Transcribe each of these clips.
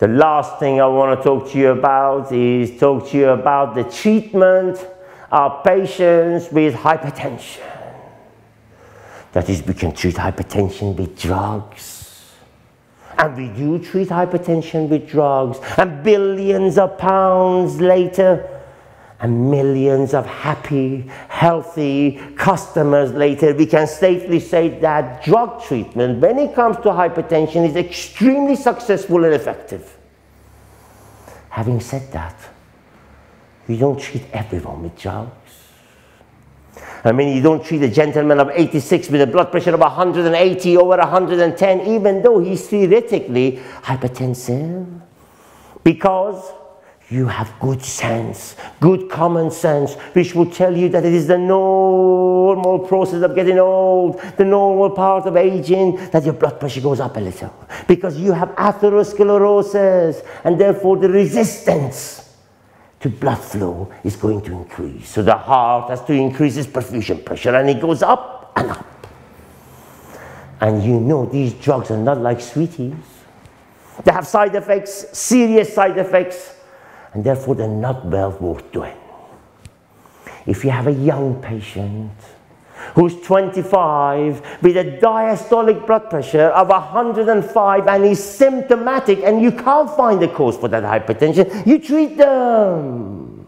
The last thing I want to talk to you about is talk to you about the treatment of patients with hypertension. That is, we can treat hypertension with drugs. And we do treat hypertension with drugs. And billions of pounds later, and millions of happy, healthy customers later, we can safely say that drug treatment, when it comes to hypertension, is extremely successful and effective. Having said that, we don't treat everyone with drugs. I mean, you don't treat a gentleman of 86 with a blood pressure of 180 over 110, even though he's theoretically hypertensive. Because you have good sense, good common sense, which will tell you that it is the normal process of getting old, the normal part of aging, that your blood pressure goes up a little. Because you have atherosclerosis, and therefore the resistance to blood flow is going to increase. So the heart has to increase its perfusion pressure and it goes up and up. And you know these drugs are not like sweeties. They have side effects, serious side effects, and therefore they're not well worth doing. If you have a young patient who's 25 with a diastolic blood pressure of 105 and is symptomatic and you can't find the cause for that hypertension, you treat them.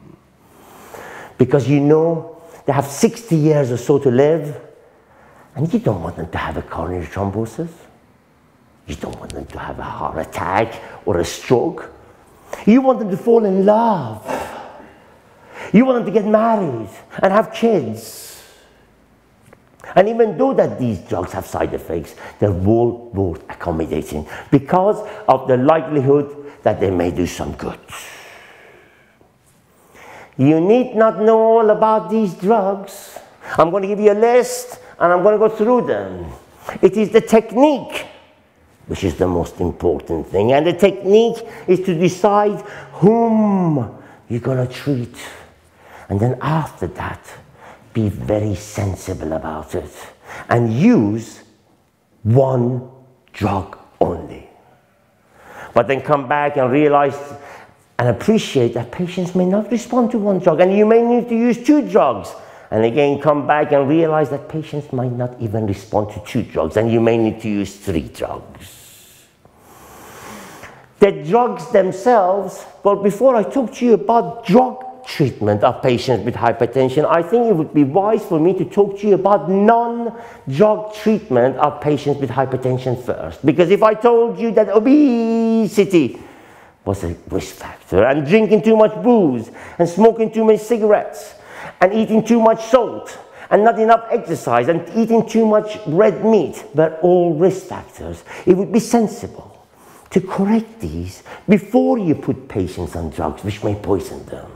Because you know they have 60 years or so to live and you don't want them to have a coronary thrombosis. You don't want them to have a heart attack or a stroke. You want them to fall in love. You want them to get married and have kids. And even though that these drugs have side effects, they're well worth accommodating because of the likelihood that they may do some good. You need not know all about these drugs. I'm going to give you a list and I'm going to go through them. It is the technique which is the most important thing. And the technique is to decide whom you're going to treat. And then after that, be very sensible about it and use one drug only. But then come back and realize and appreciate that patients may not respond to one drug and you may need to use two drugs. And again, come back and realize that patients might not even respond to two drugs and you may need to use three drugs. The drugs themselves, well, before I talk to you about drug treatment of patients with hypertension, I think it would be wise for me to talk to you about non-drug treatment of patients with hypertension first. Because if I told you that obesity was a risk factor, and drinking too much booze, and smoking too many cigarettes, and eating too much salt, and not enough exercise, and eating too much red meat were all risk factors, it would be sensible to correct these before you put patients on drugs which may poison them.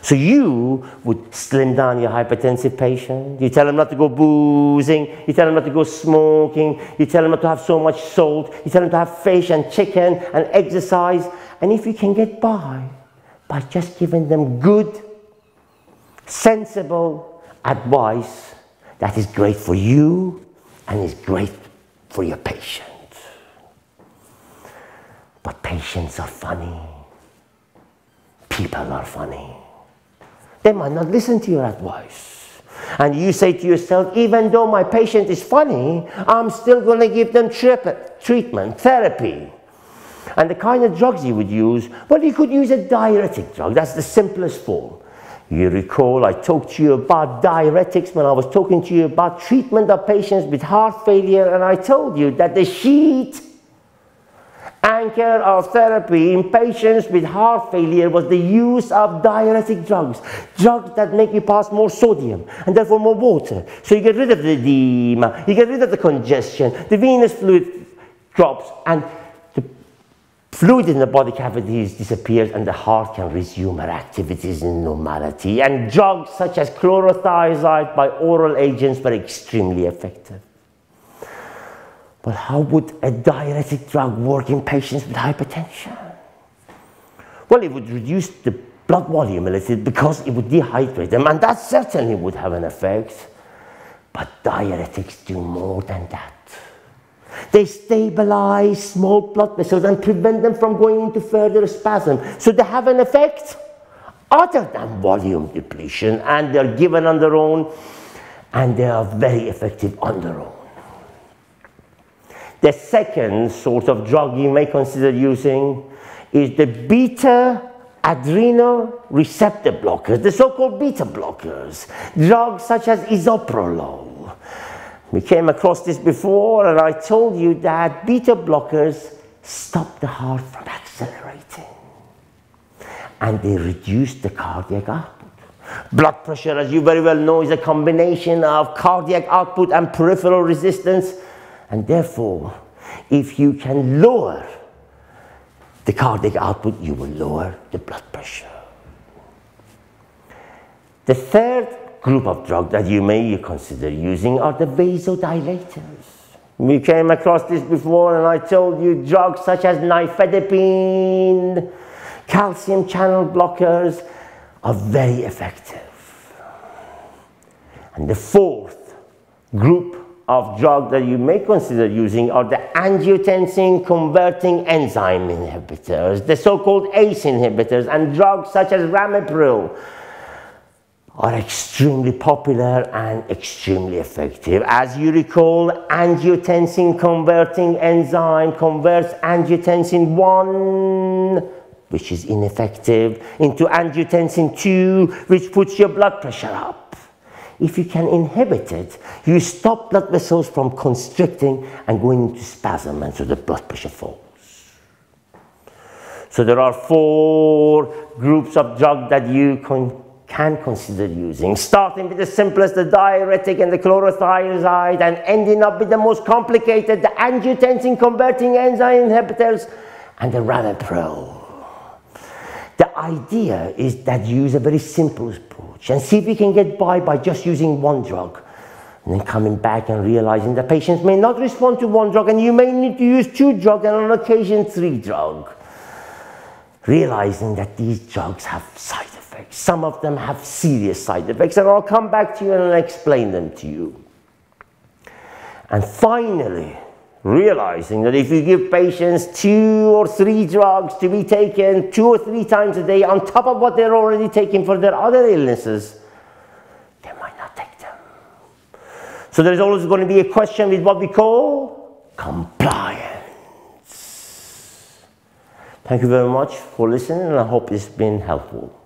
So you would slim down your hypertensive patient. You tell them not to go boozing. You tell them not to go smoking. You tell them not to have so much salt. You tell them to have fish and chicken and exercise. And if you can get by by just giving them good, sensible advice, that is great for you and is great for your patient. But patients are funny. People are funny they might not listen to your advice. And you say to yourself, even though my patient is funny, I'm still going to give them treatment, therapy. And the kind of drugs you would use, well, you could use a diuretic drug. That's the simplest form. You recall I talked to you about diuretics when I was talking to you about treatment of patients with heart failure, and I told you that the sheet anchor of therapy in patients with heart failure was the use of diuretic drugs, drugs that make you pass more sodium and therefore more water. So you get rid of the edema, you get rid of the congestion, the venous fluid drops, and fluid in the body cavities disappears, and the heart can resume her activities in normality. And drugs such as chlorothiazide by oral agents were extremely effective. But how would a diuretic drug work in patients with hypertension? Well, it would reduce the blood volume a little bit because it would dehydrate them, and that certainly would have an effect. But diuretics do more than that. They stabilize small blood vessels and prevent them from going into further spasm. So they have an effect other than volume depletion and they're given on their own and they are very effective on their own. The second sort of drug you may consider using is the beta adrenal receptor blockers, the so-called beta blockers, drugs such as bisoprolol. We came across this before and I told you that beta blockers stop the heart from accelerating and they reduce the cardiac output. Blood pressure, as you very well know, is a combination of cardiac output and peripheral resistance and therefore if you can lower the cardiac output, you will lower the blood pressure. The third group of drugs that you may consider using are the vasodilators. We came across this before and I told you drugs such as nifedipine, calcium channel blockers are very effective. And the fourth group of drugs that you may consider using are the angiotensin converting enzyme inhibitors, the so-called ACE inhibitors, and drugs such as ramipril are extremely popular and extremely effective. As you recall, angiotensin converting enzyme converts angiotensin 1, which is ineffective, into angiotensin 2, which puts your blood pressure up if you can inhibit it, you stop blood vessels from constricting and going into spasm, and so the blood pressure falls. So there are four groups of drugs that you can, can consider using, starting with the simplest, the diuretic and the chlorothiazide, and ending up with the most complicated, the angiotensin converting enzyme inhibitors, and the ramipril. The idea is that you use a very simple approach and see if you can get by by just using one drug and then coming back and realizing that patients may not respond to one drug and you may need to use two drugs and on occasion three drugs. Realizing that these drugs have side effects. Some of them have serious side effects and I'll come back to you and explain them to you. And finally, realizing that if you give patients two or three drugs to be taken two or three times a day on top of what they're already taking for their other illnesses, they might not take them. So there's always going to be a question with what we call compliance. Thank you very much for listening and I hope it's been helpful.